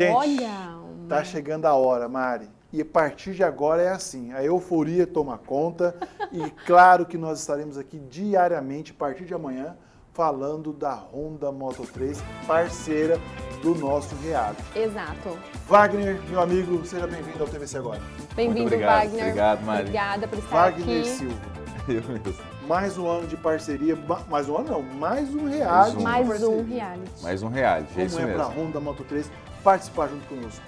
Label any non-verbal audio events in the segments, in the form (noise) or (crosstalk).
Gente, Olha! tá chegando a hora, Mari. E a partir de agora é assim, a euforia toma conta (laughs) e claro que nós estaremos aqui diariamente, a partir de amanhã, falando da Honda Moto 3, parceira do nosso reality. Exato. Wagner, meu amigo, seja bem-vindo ao TVC Agora. Bem-vindo. Wagner. Obrigado, Mari. Obrigada por estar Wagner aqui. Silva. (laughs) Eu mesmo. Mais um ano de parceria, ma- mais um ano não, mais um reality. Mais parceria. um reality. Mais um reality, é Como isso é mesmo. para a Honda Moto 3 participar junto conosco?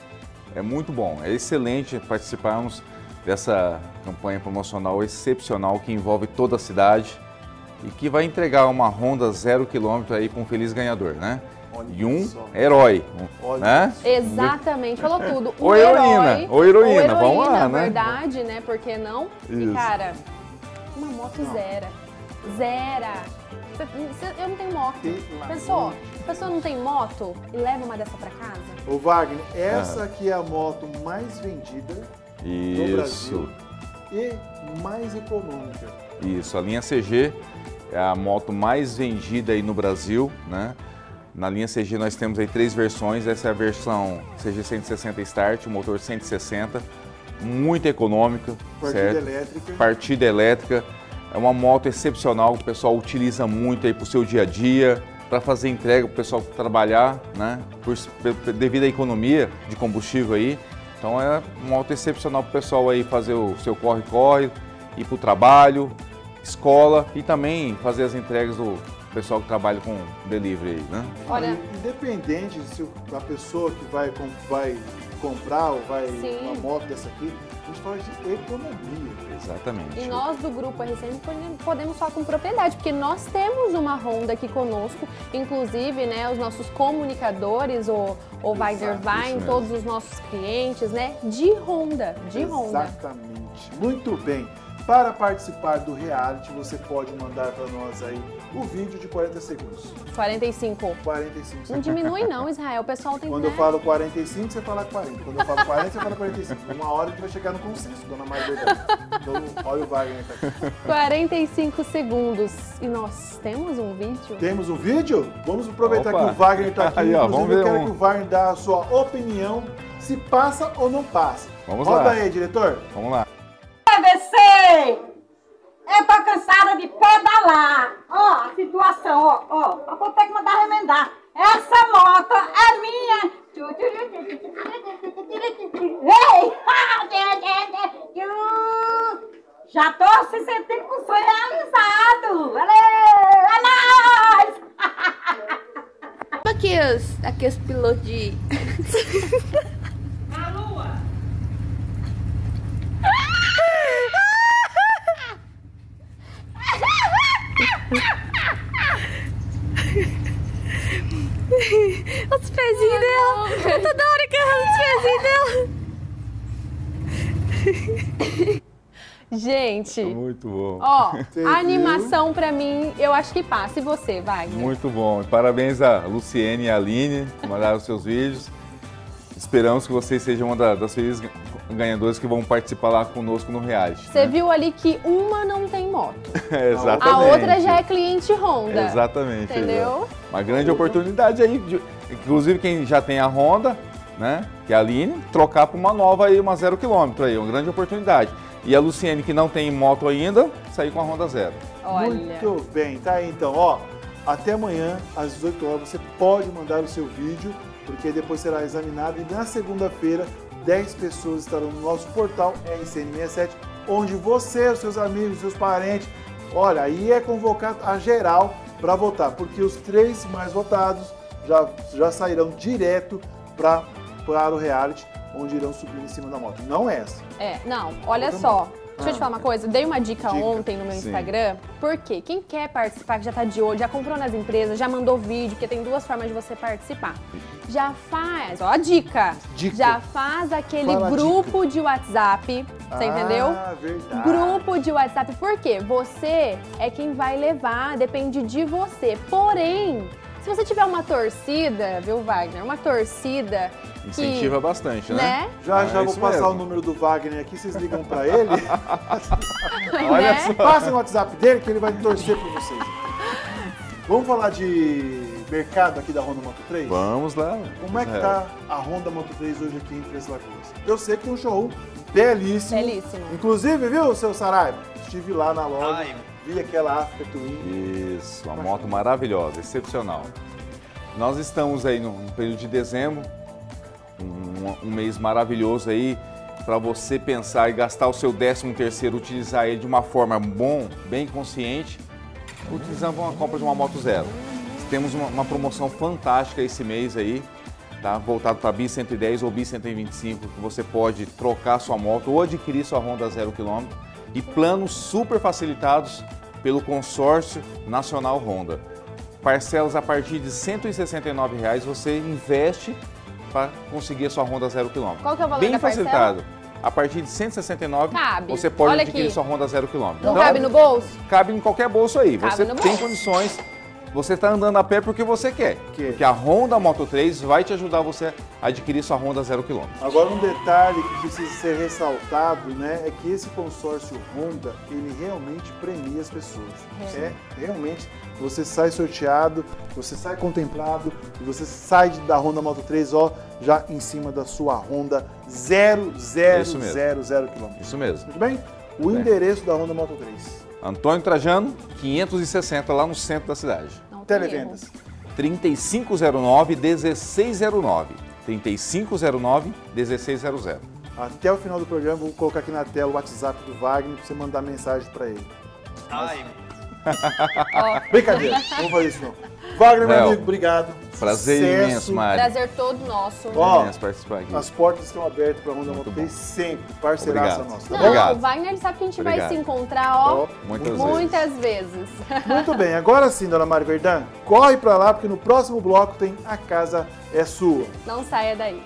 É muito bom, é excelente participarmos dessa campanha promocional excepcional que envolve toda a cidade e que vai entregar uma Honda zero quilômetro aí para um feliz ganhador, né? Olha E um só. herói, Olha né? Exatamente, falou tudo. (laughs) Ou heroína, herói, ou heroína, vamos lá, na né? verdade, né? Por que não? E, Isso. cara, uma moto zera. Zera. Eu não tenho moto. Pessoa, a pessoa não tem moto e leva uma dessa pra casa? Ô Wagner, essa aqui é a moto mais vendida no Isso, Brasil e mais econômica. isso. A linha CG é a moto mais vendida aí no Brasil, né? Na linha CG nós temos aí três versões. Essa é a versão CG 160 Start, o motor 160, muito econômica, Partida certo? elétrica. Partida elétrica. É uma moto excepcional que o pessoal utiliza muito aí para o seu dia a dia, para fazer entrega para o pessoal trabalhar, né? Por, devido à economia de combustível aí. Então é uma moto excepcional para o pessoal aí fazer o seu corre-corre, ir para o trabalho, escola e também fazer as entregas do pessoal que trabalha com delivery aí, né? Olha- Independente se a pessoa que vai, com- vai comprar ou vai Sim. uma moto dessa aqui, a gente fala de economia. Exatamente. E nós do grupo RCM podem- podemos falar com propriedade, porque nós temos uma Honda aqui conosco, inclusive, né, os nossos comunicadores, o, o Wagner Wein, todos os nossos clientes, né, de Honda, de Honda. Exatamente. Muito bem. Para participar do reality, você pode mandar para nós aí o vídeo de 40 segundos. 45. 45 Não segundos. diminui não, Israel, o pessoal tem Quando né? eu falo 45, você fala 40. Quando eu falo 40, você fala 45. Uma hora a gente vai chegar no consenso, dona Maria Verdade. Então, olha o Wagner tá aqui. 45 segundos. E nós temos um vídeo? Temos um vídeo? Vamos aproveitar Opa. que o Wagner está aqui. Aí, ó, Inclusive, vamos eu ver quero um. que o Wagner dê a sua opinião se passa ou não passa. Vamos Roda lá. aí, diretor. Vamos lá. PVC! Eu tô cansada de pedalar. A situação, ó, ó. Ter que mandar remendar. Essa moto é minha. Já tô se sentindo com o sonho realizado. É nóis! Aqueles, aqueles pilotos de. Na lua! Os pezinhos dela. Eu toda hora agarrando os pezinhos dela. Gente, Muito bom. ó, Você a animação pra mim, eu acho que passa. E você, Wagner? Muito bom. Parabéns a Luciene e a Aline que mandaram os seus vídeos. Esperamos que vocês sejam uma da- das felizes ganhadoras que vão participar lá conosco no reality. Você né? viu ali que uma não tem moto. É, (laughs) exatamente. A outra já é cliente Honda. Exatamente. Entendeu? exato. Uma grande oportunidade aí. de- inclusive quem já tem a Honda, né? Que é a Aline, trocar para uma nova aí, uma zero quilômetro aí. Uma grande oportunidade. E a Luciene, que não tem moto ainda, sair com a Honda Zero. Olha. Muito bem, tá aí então, ó. Até amanhã, às 18 horas, você pode mandar o seu vídeo, porque depois será examinado e na segunda-feira 10 pessoas estarão no nosso portal RCN67, onde você, os seus amigos, seus parentes, olha, aí é convocado a geral para votar, porque os três mais votados já, já sairão direto para o reality, onde irão subir em cima da moto. Não essa. É, não, olha Outra só. moto. Deixa eu te Ah. falar uma coisa, dei uma dica, Dica. ontem no meu Sim. Instagram. Por quê? Quem quer participar, que já tá de olho, já comprou nas empresas, já mandou vídeo, porque tem duas formas de você participar. Já faz, ó a dica. Dica. Já faz aquele Fala grupo de WhatsApp, você entendeu? Ah, verdade. Grupo de WhatsApp, por quê? Você é quem vai levar, depende de você. Porém, se você tiver uma torcida, viu, Wagner? Uma torcida Incentiva que, bastante, né? né? Já, É já vou passar mesmo. o número do Wagner aqui, vocês ligam pra ele. (laughs) Olha né? só. Passem o WhatsApp dele que ele vai torcer por vocês. Vamos falar de mercado aqui da Honda Moto 3? Vamos lá. Como é que É. tá a Honda Moto 3 hoje aqui em Três Lagoas? Eu sei que tem um showroom belíssimo. Belíssimo. Inclusive, viu, seu Saraiva? Estive lá na loja, vi aquela Africa Twin. Isso, uma moto maravilhosa, excepcional. Nós estamos aí no, no período de dezembro, um, um mês maravilhoso aí para você pensar e gastar o seu 13 terceiro, utilizar ele de uma forma bom, bem consciente, utilizando uma compra de uma moto zero. Temos uma, uma promoção fantástica esse mês aí, tá? voltado para Bi 110 ou Bi 125, que você pode trocar sua moto ou adquirir sua Honda zero quilômetro e planos super facilitados pelo consórcio nacional Honda. Parcelas a partir de 169 reais você investe para conseguir a sua Honda zero quilômetro. Qual que é o valor Bem da parcela? facilitado. A partir de R$ 169 Cabe. você pode Olha adquirir aqui. sua Honda zero quilômetro. Não Então, cabe no bolso? cabe em qualquer bolso aí. Cabe você tem bolso. condições. Você está andando a pé porque você quer. Quer. Porque a Honda Moto 3 vai te ajudar você a adquirir sua Honda zero quilômetro. Agora um detalhe que precisa ser ressaltado, né, é que esse consórcio Honda, ele realmente premia as pessoas. É, realmente, você sai sorteado, você sai contemplado e você sai da Honda Moto 3, ó, já em cima da sua Honda 000 Isso mesmo. km. Isso mesmo. Tudo bem? O Bem. endereço da Honda Moto 3. Antônio Trajano, 560, lá no centro da cidade. Não. Televendas. 3509-1609. 3509-1600. Até o final do programa, vou colocar aqui na tela o WhatsApp do Wagner para você mandar mensagem para ele. (laughs) Brincadeira, não vou fazer isso não. Wagner, meu amigo, obrigado. Prazer Sucesso. imenso, Mari. Prazer todo nosso. Ó, Imenso participar aqui. As portas estão abertas para a Honda Moto bom. 3 sempre, parceiraça Obrigado. nossa. Tá Não, bom? Obrigado. o Wagner sabe que a gente Obrigado. vai se encontrar, ó, Muitas muitas vezes. (laughs) Muito bem, agora sim, dona Mari Verdão, corre para lá porque no próximo bloco tem A Casa é Sua. Não saia daí.